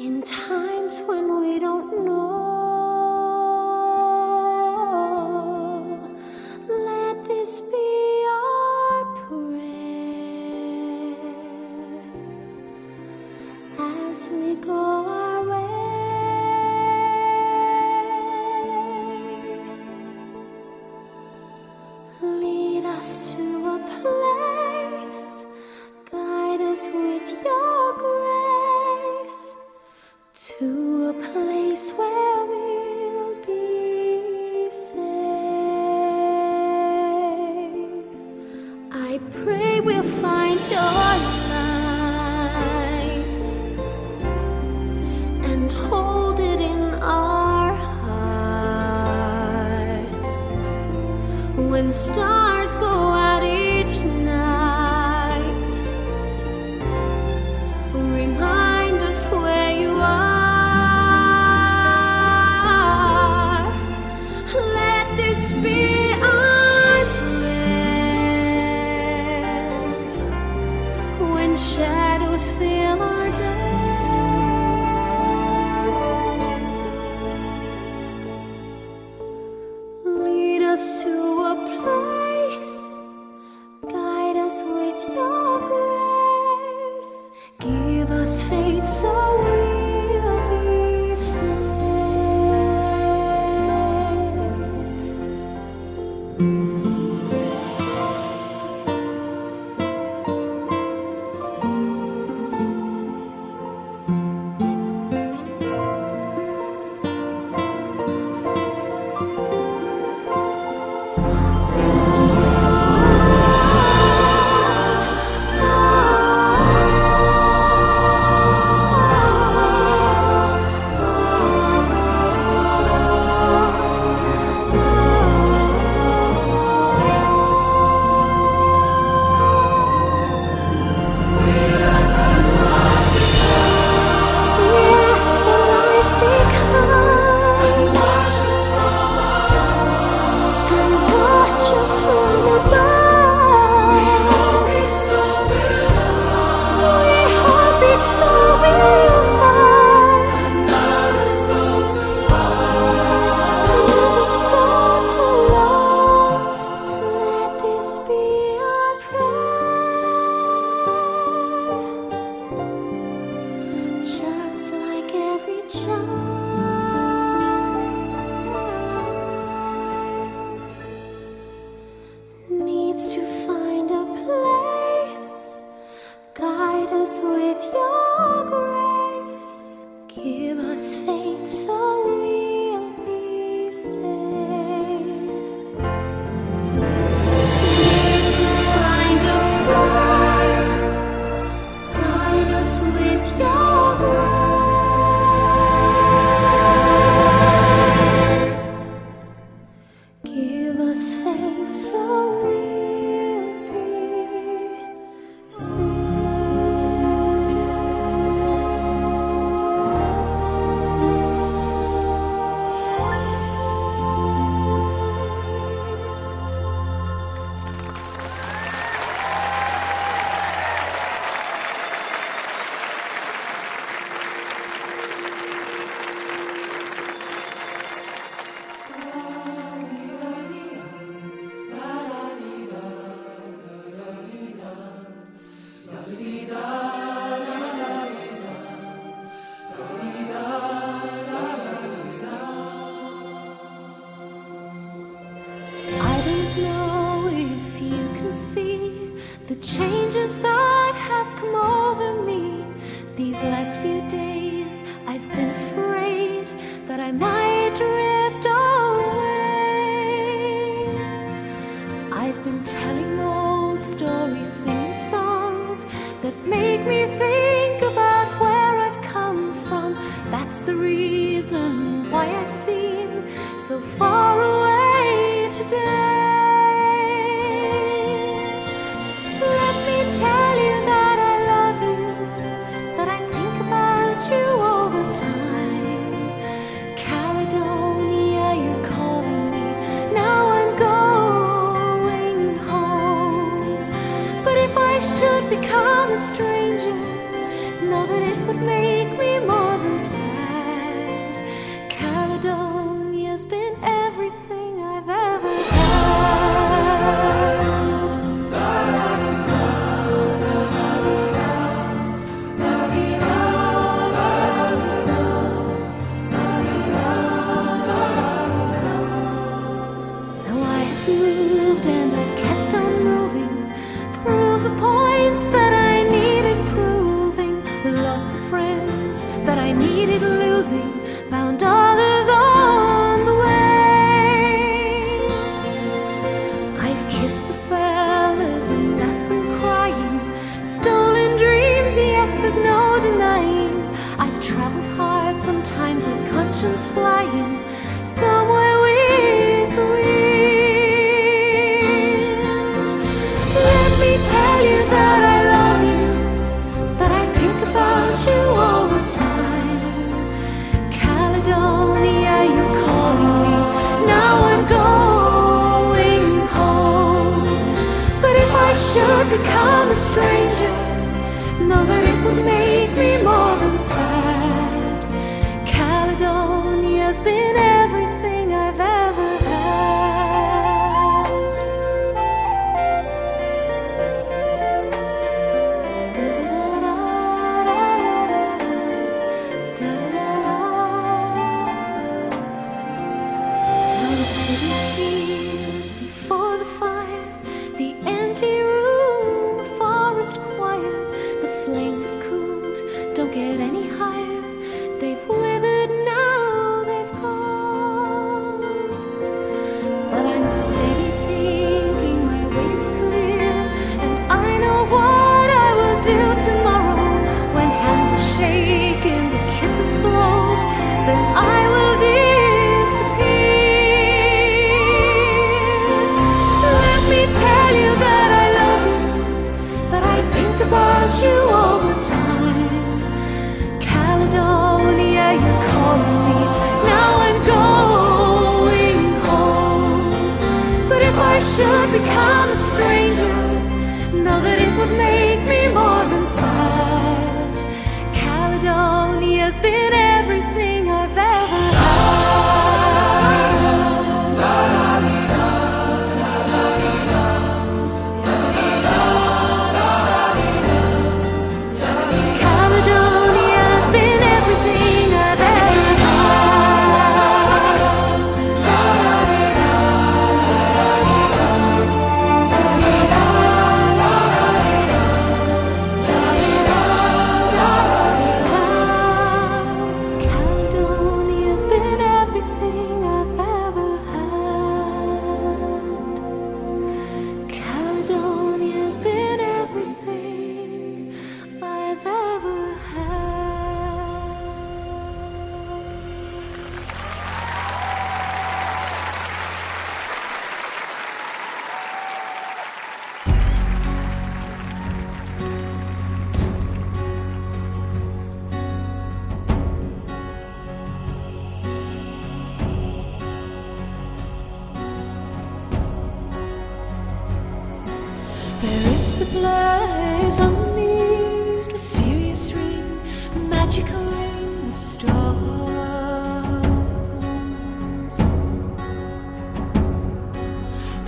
in times when we don't know.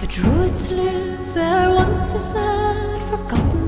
The druids live there once, they said, forgotten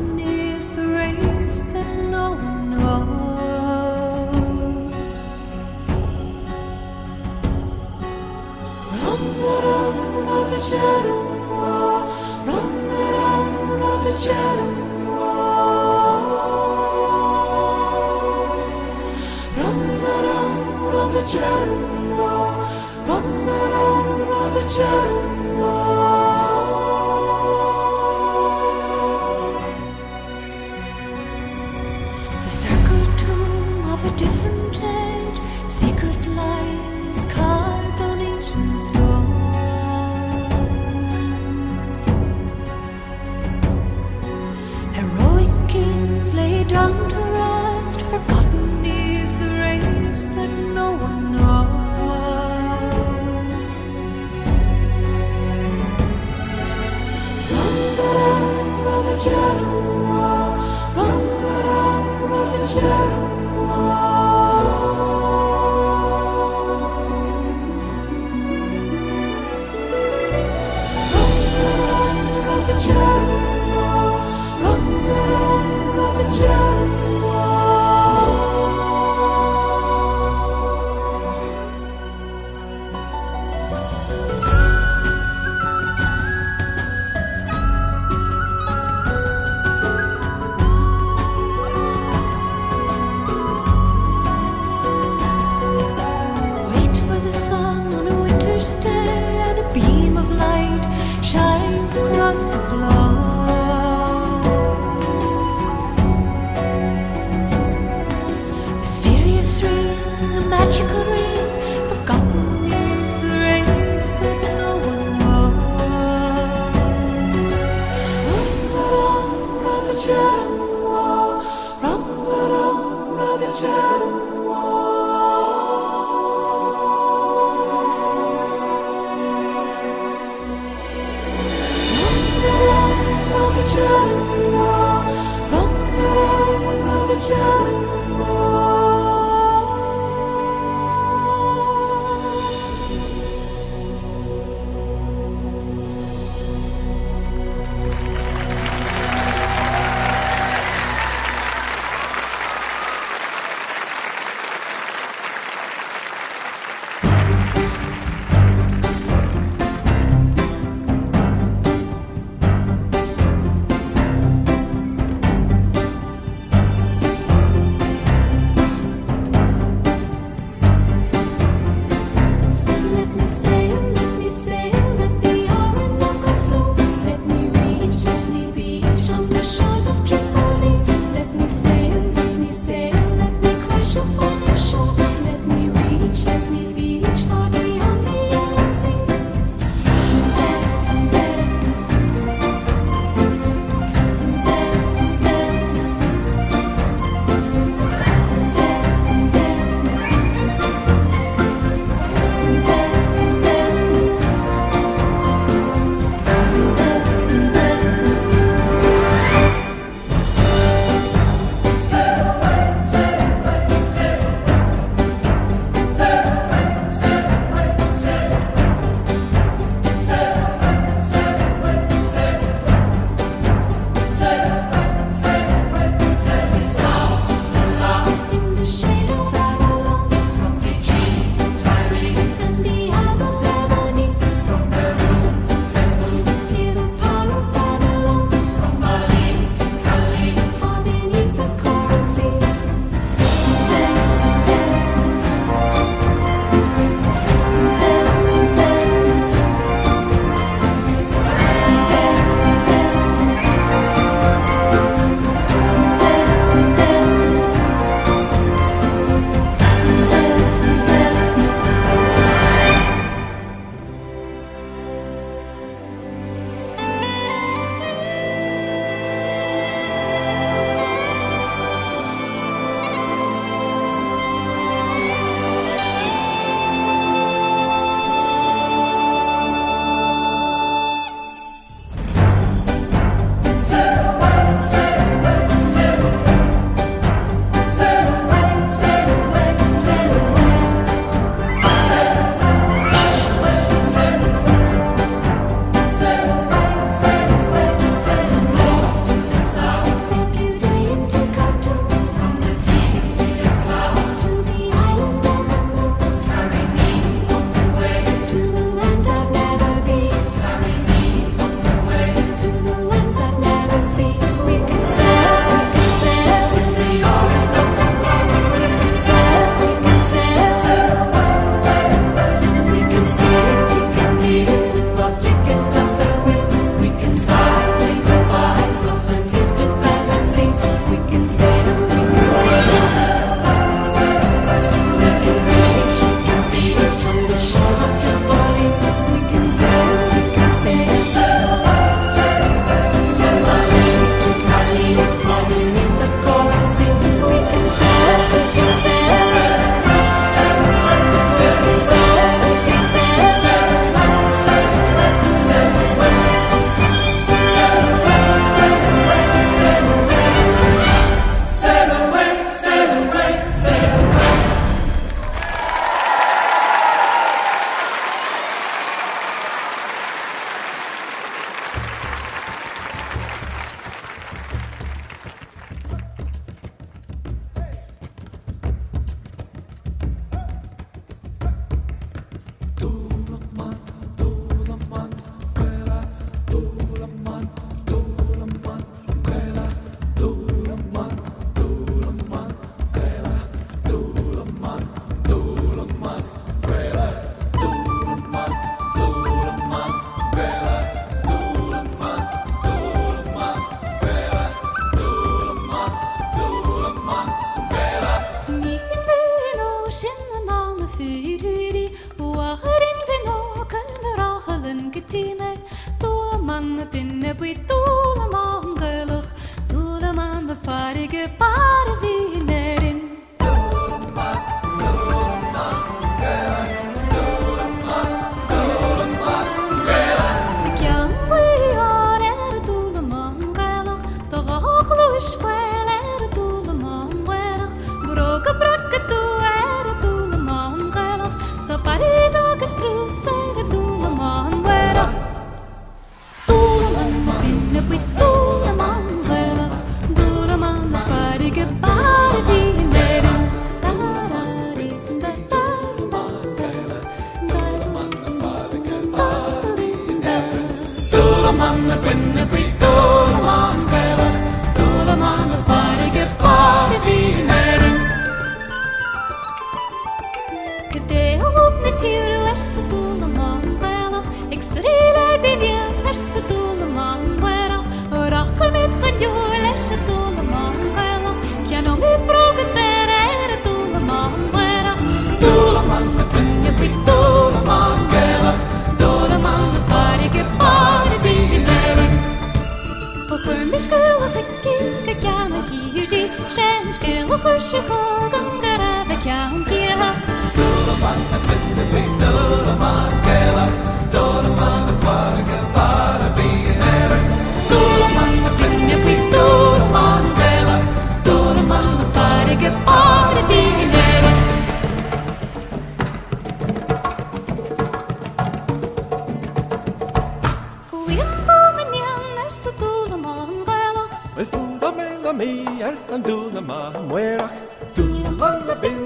ers am dŵl yma mwerach Dŵl on y bin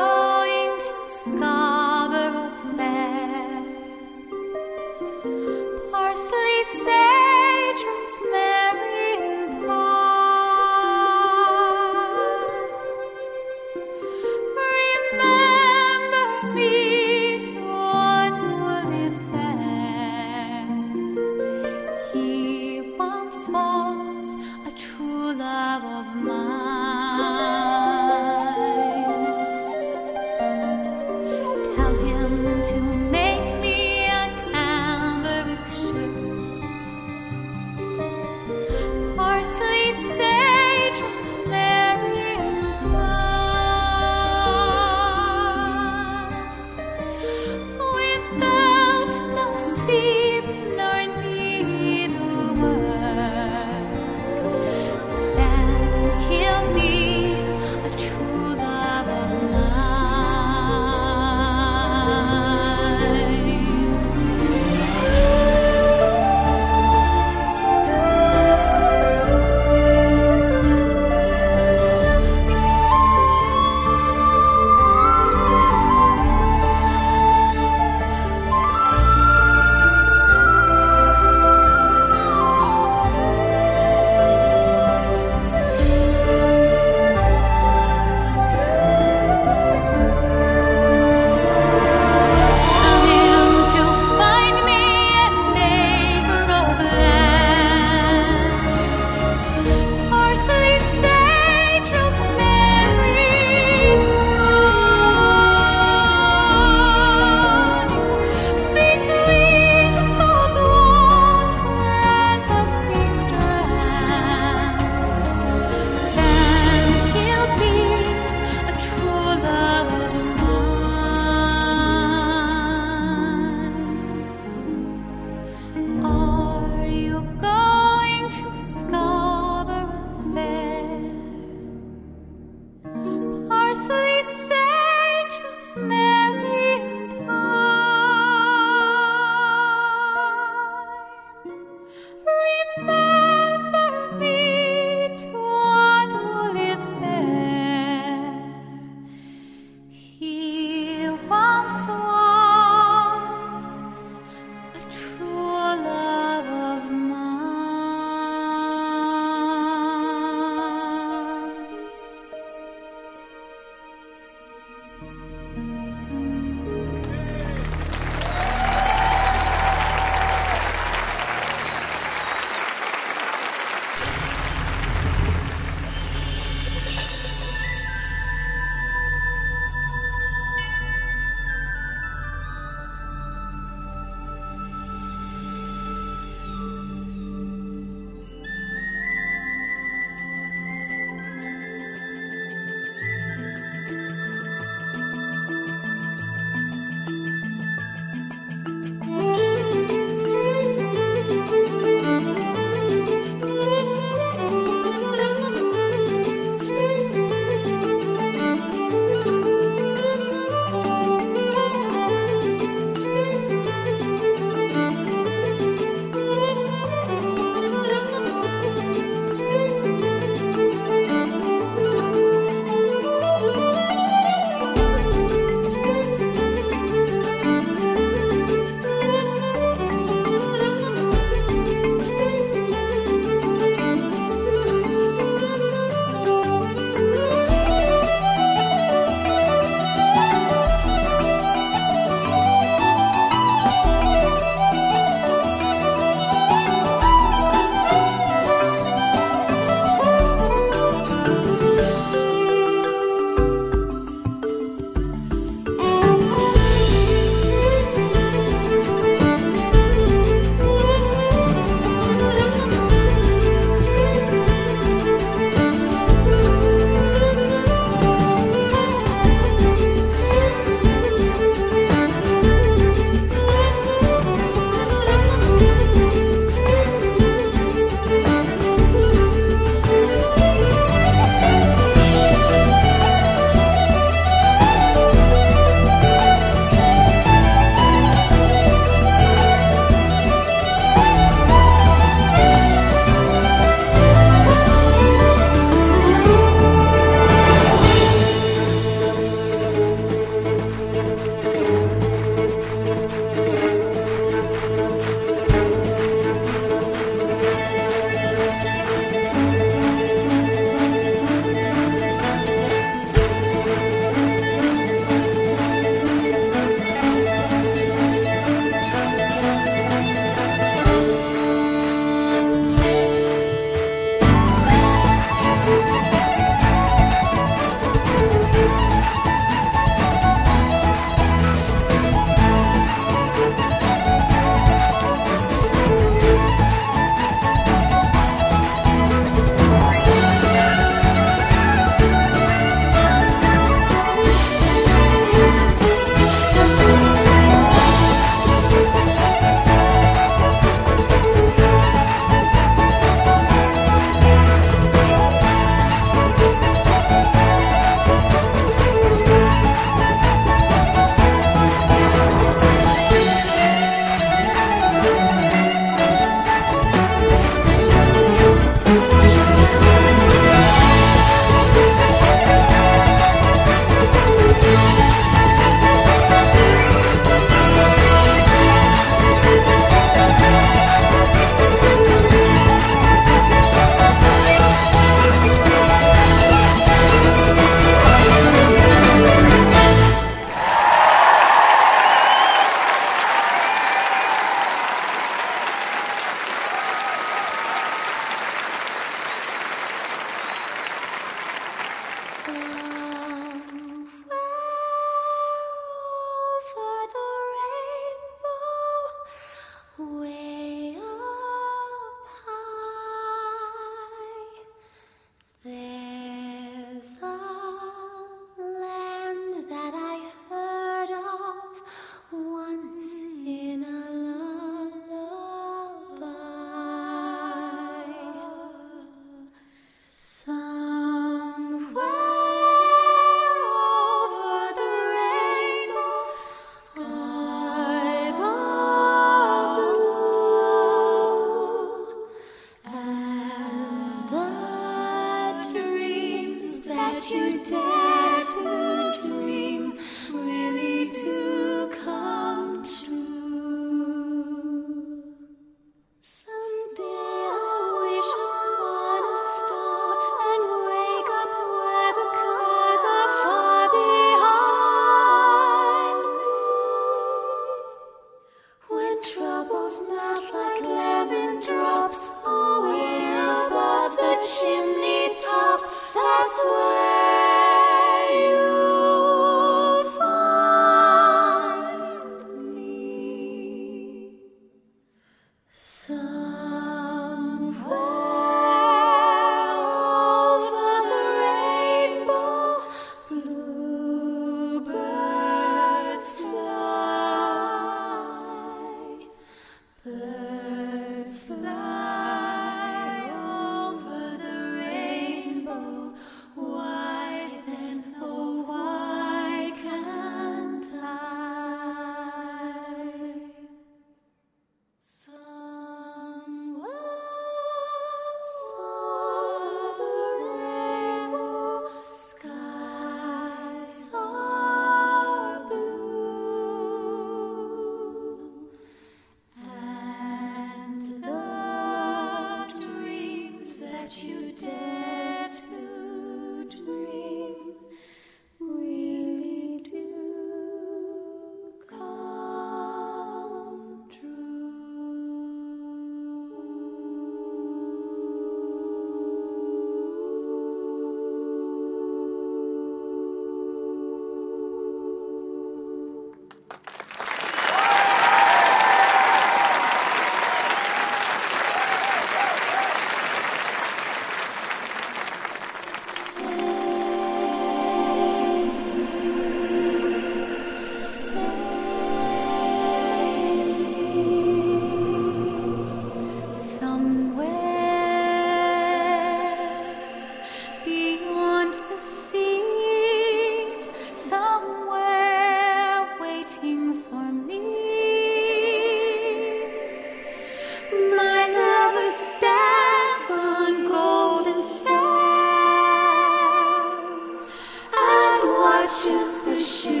Sailing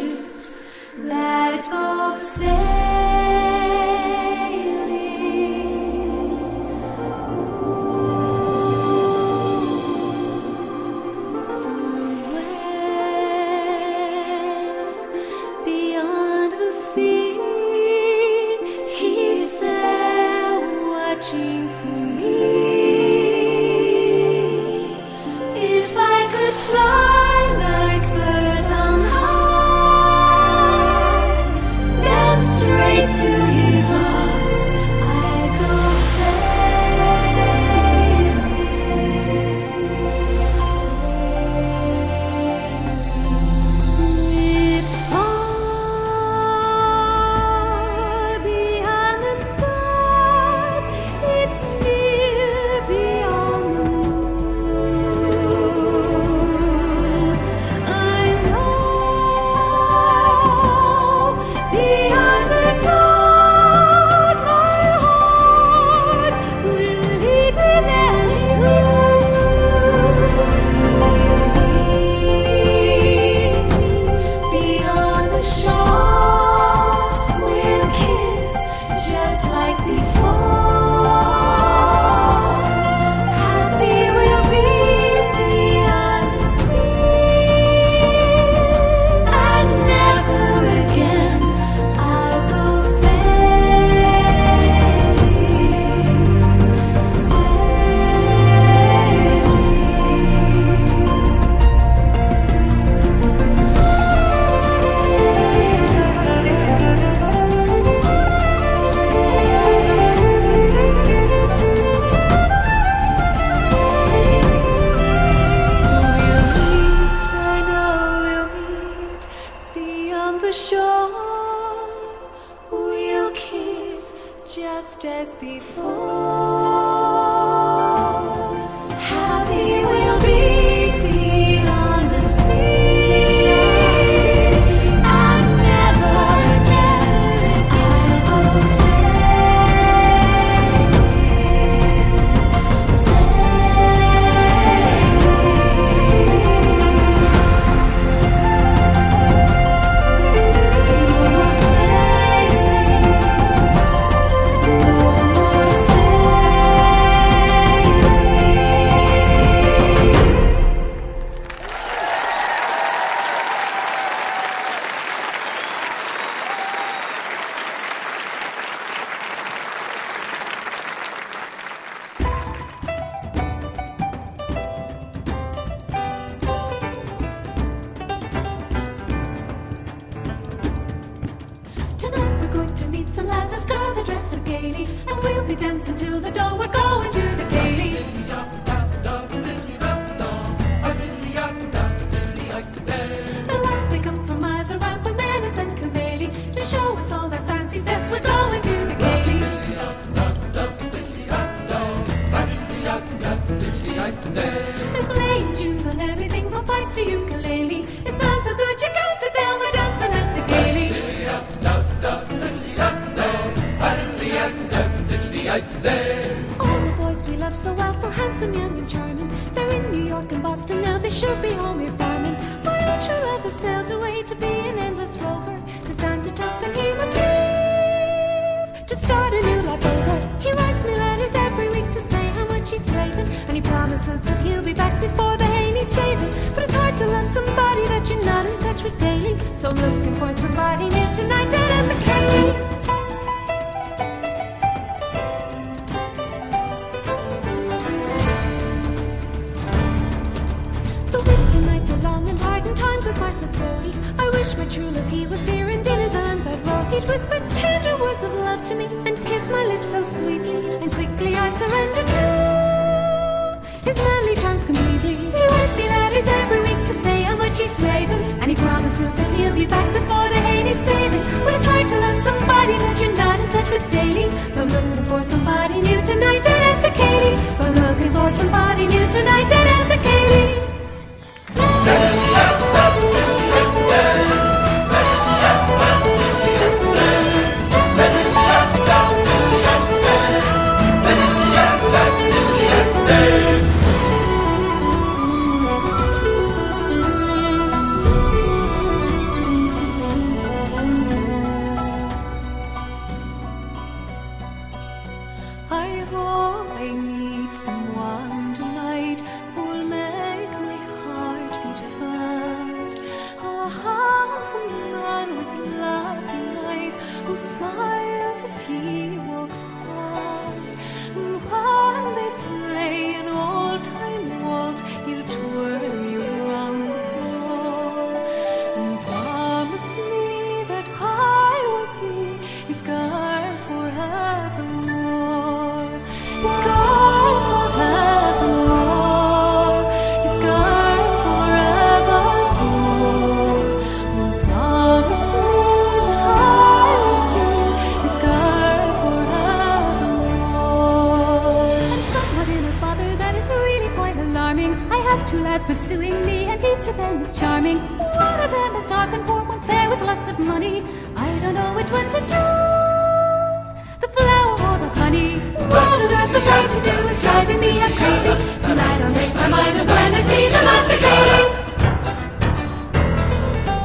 them is charming, one of them is dark and poor, one fair with lots of money. I don't know which one to choose, the flower or the honey. What on earth am I to do? It's driving me up crazy. Tonight I'll make my mind up when I see them at the gate.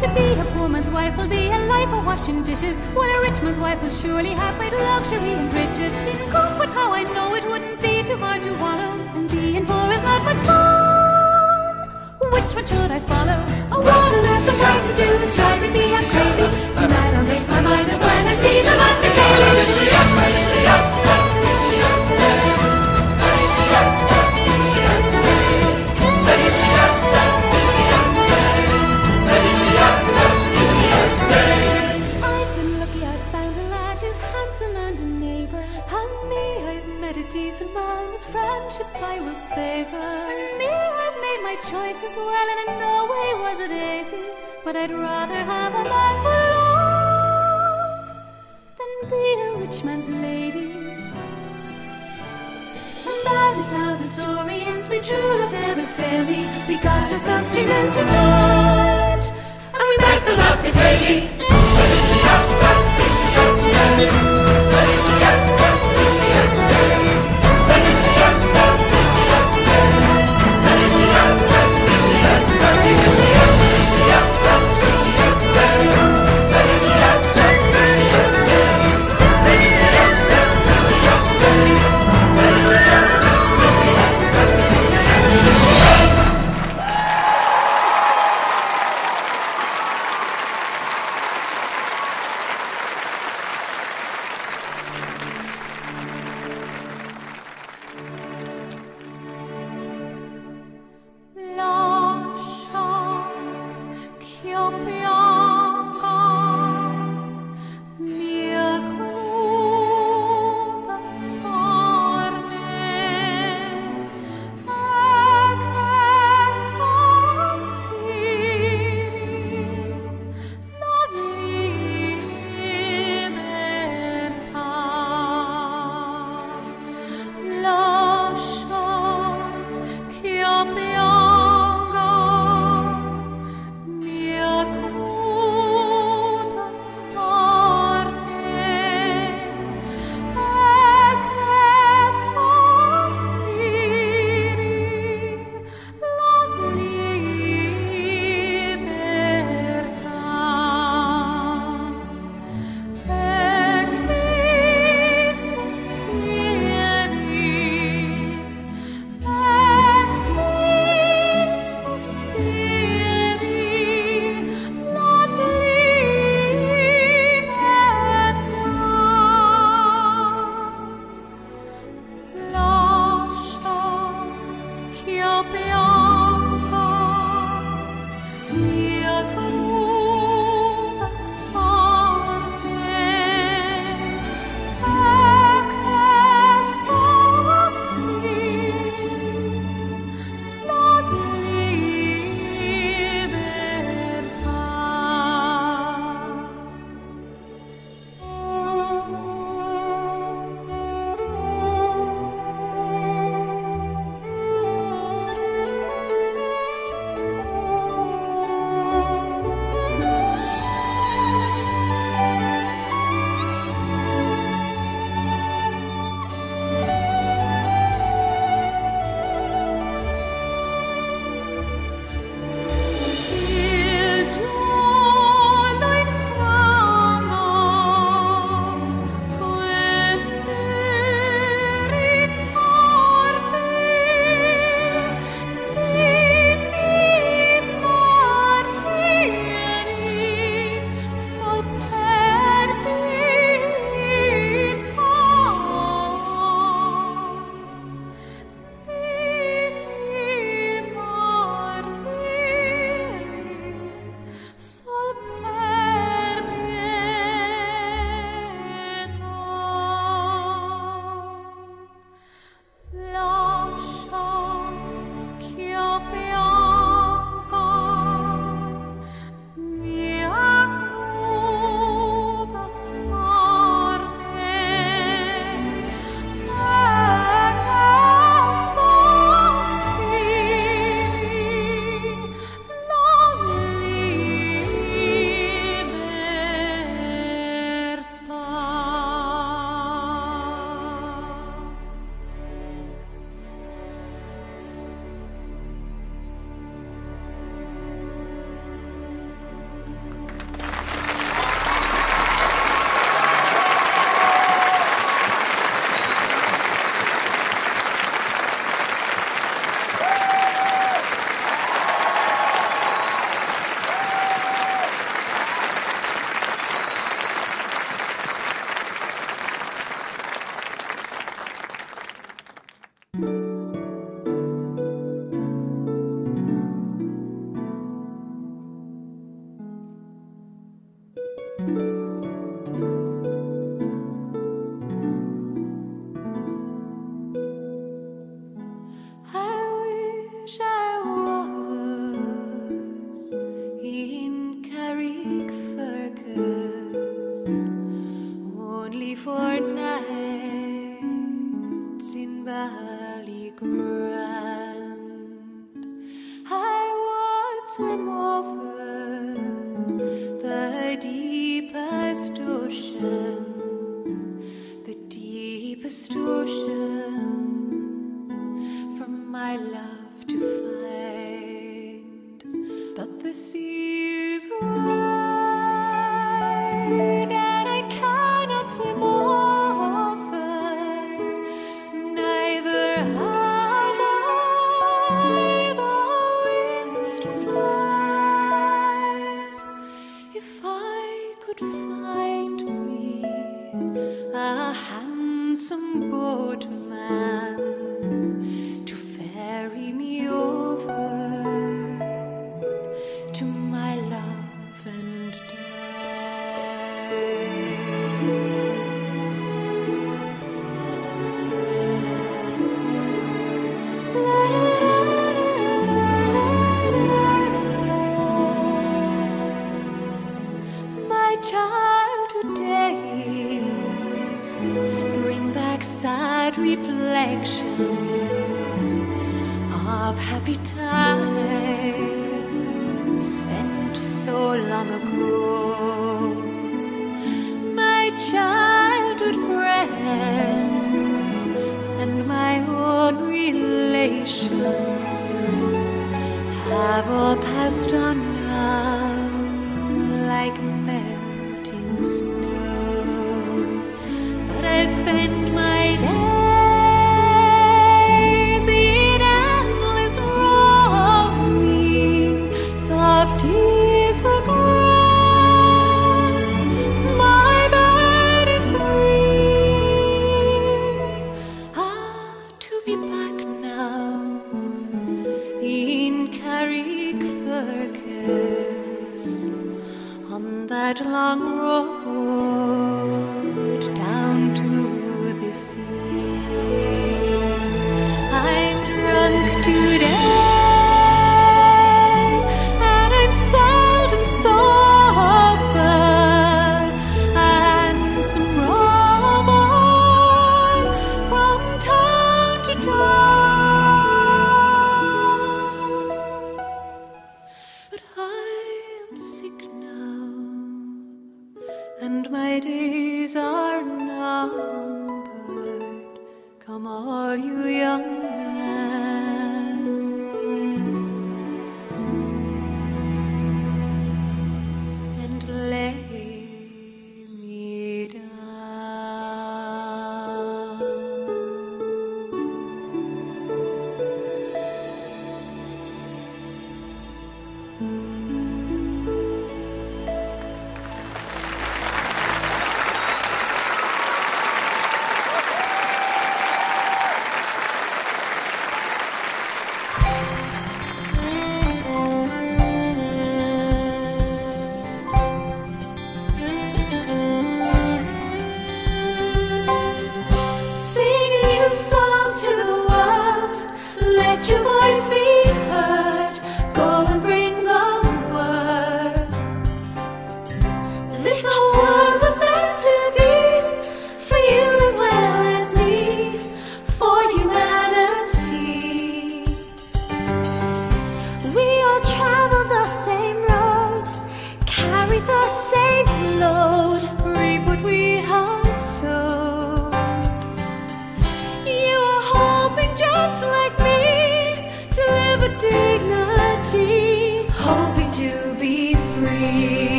To be a poor man's wife will be a life of washing dishes, while a rich man's wife will surely have great luxury and riches. In comfort, how I know it wouldn't be too hard to wallow, and being poor is not much fun which one should I follow? as well, and in no way was it easy. But I'd rather have a man for love than be a rich man's lady. And that is how the story ends. We true love never failed me. We got ourselves three men to court, and we backed them up with Haley.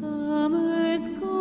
Need